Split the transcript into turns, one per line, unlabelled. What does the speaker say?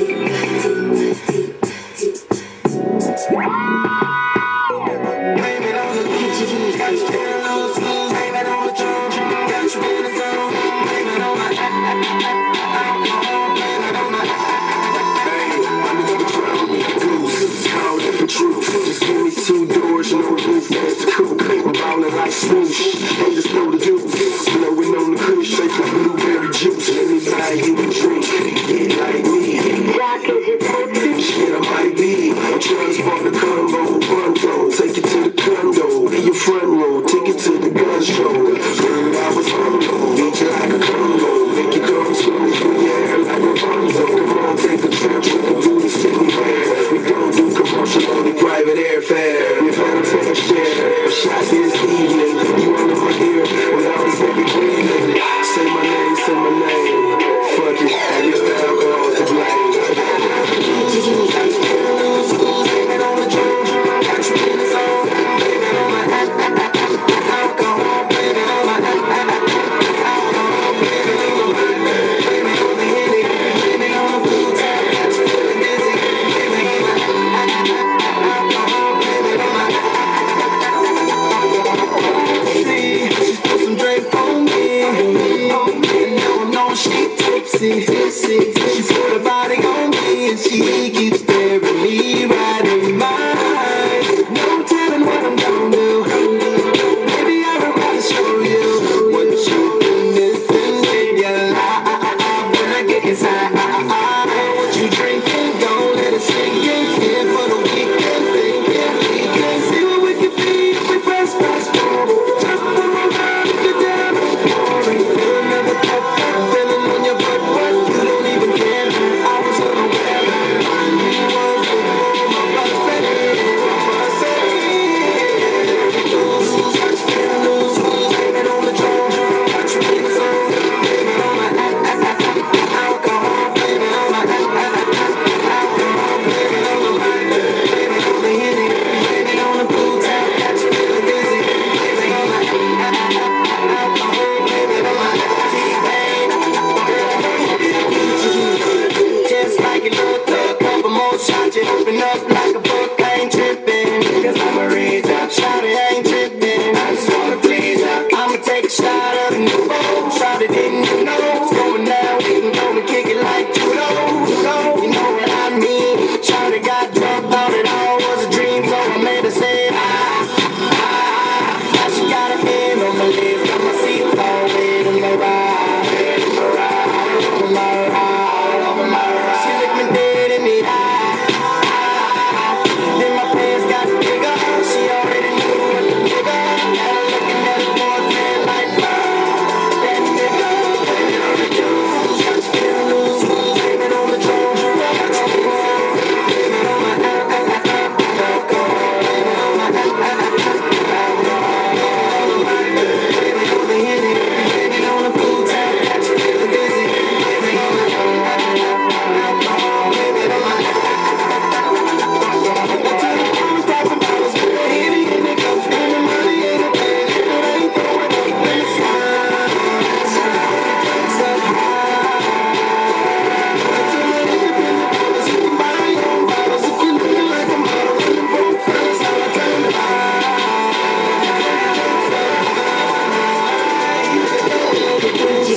Baby, I'm the
lady. Trans from the combo, pronto. Take it to the condo, in your front row. Take it to the gun show. Bird, I was humble. Beat you like a combo. Make it go slowly through the air like a bonzo. Come on, take a trip. We can do the city. We don't do commercial, only private airfare. We've had a fair share. Shots
sexy, sexy. She put her body on me and she keeps. open up.